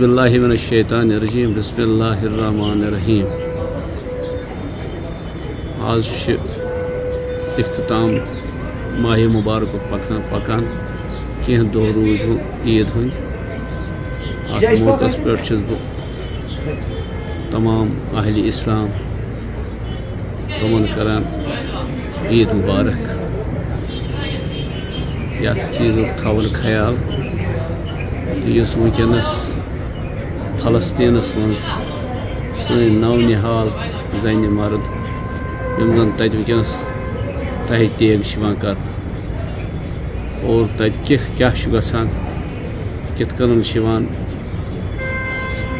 باللہ من الشیطان الرجیم بسم اللہ الرحمن الرحیم۔ آج اختتام ماہ مبارک پکان پکان کی دہ روز عید ہند۔ ات موقع پہ بہ تمام اہل اسلام تمن کران عید مبارک۔ یت چیز تھون خیال کہ اس ونکس فلسطینس من سن نو نحال زن مرد یم زن تت ونکس تہ تیگ کر اور تت کیا گسان کت کن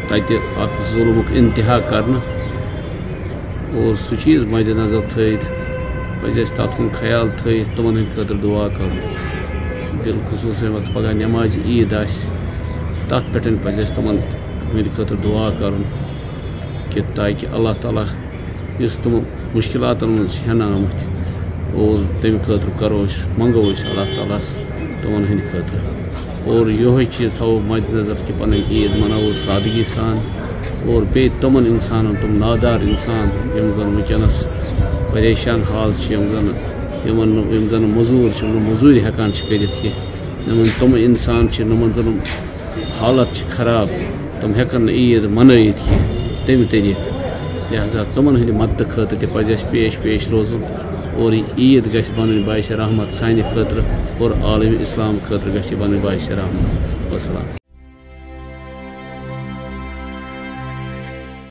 تت اخ ظلم انتہا کرنا اور سہ چیز مد نظر تھت پز تر کن خیال تھت تمن ہند خاطر دعا کر بالخصوص پگہ نماز عید آ تت پہ پز تمن ہند خاطر دعا کر کہ تاکہ اللہ تعالیٰ اس تم مشکلات من ہین آمت اور تمہ خاطر کرو منگو اللہ تعالیٰ تمن ہند خاطر۔ اور یہ چیز تھو مد نظر کہ پن عید منو سادگی سان اور بی تمن انسان، تم نادار انسان۔ یم زن ونکس پریشان حال یم زن یم زن مزور مزور ہکان کرت کی تم انسان نمن زن حالت خراب۔ تم ہیکن عید منت کی تمہ طریقہ لہذا تمن ہند مدد خاطر تہ پہ پیش پیش روزن اور عید گھ بن باعث رحمت سانہ خاطر اور عالم اسلام خاطر گھ بن باعث رحمت۔ وسلام